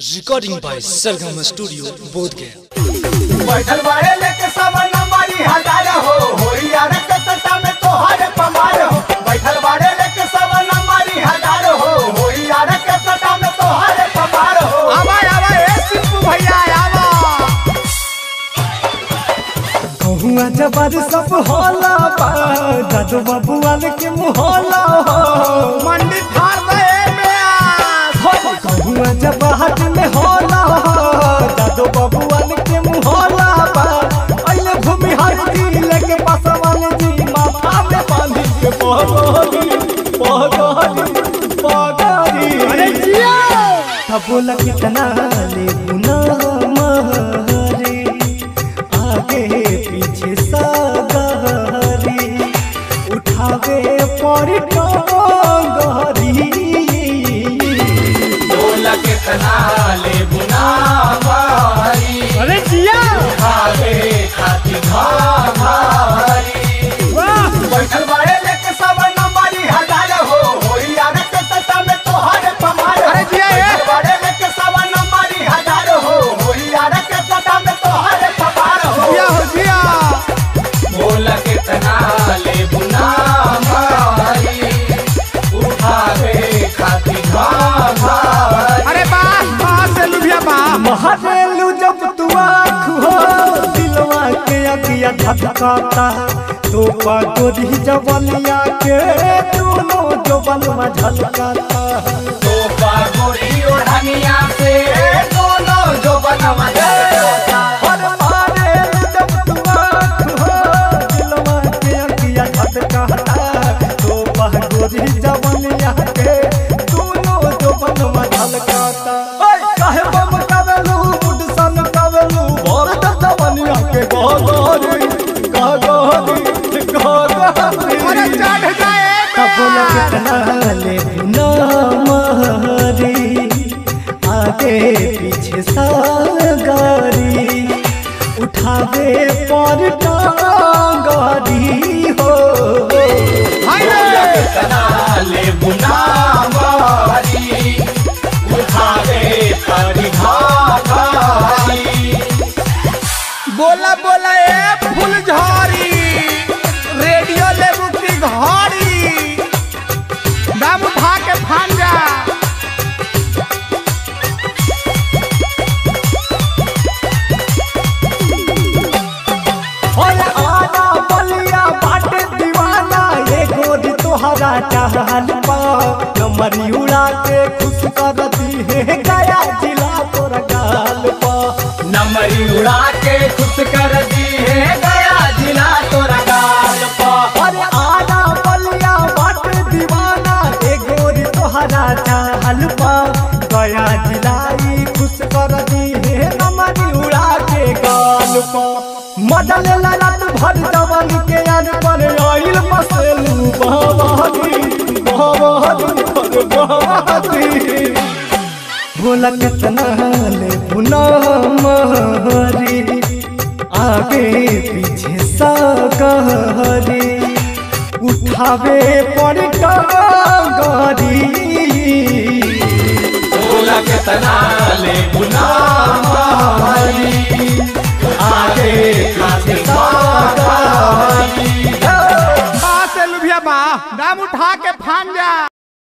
Recording by Sargam studio Bodhgaya बैठल बाड़े लेके सब नंबरी हज़ार हो होई यार के सट्टा में तोहारे पमार हो। बैठल लेके हज़ार हो यार के सट्टा में तोहारे पमार हो। आवा आवा ए सिप्पू भैया आवा। कहुआ जबर सब होला बा दादू बबुआन के मुहला हो मंडी फाड़ दे। बेया जब हाथ में होला हो दादू बबुआन के मुहला बा। अइले भूमि हर जी लेके पासवान जी माथा में बांधी के पगड़ी पगड़ी पगड़ी। अरे जिया! तब बोला कितना ले गुना महरी कितना ले बुना लुभिया बा जब तू आँख हो दिलवा के अखिया धधकाता तो पागोरी जवलिया के दोनों जवनवा झलकाता। पीछे चाहल पा नमरी उड़ा के खुश कर दी है। गया जिला तोरा गाल पा। नमरी उड़ा के खुश कर दी है, गया जिला तोरा गाल पा। अरे आना बलिया बाट दीवाना, ए गोरी तोहरा चाहल पा। गया जिलाई खुश कर दी है, नमरी उड़ा के गाल पा मडल रात भर जवन के अन पर आइल मसेलू बहवादी बहवादी बहवादी बोला कितना ले पुना मारी आगे पीछे सागरी उठावे पड़ गाड़ी दम उठा के फान जा।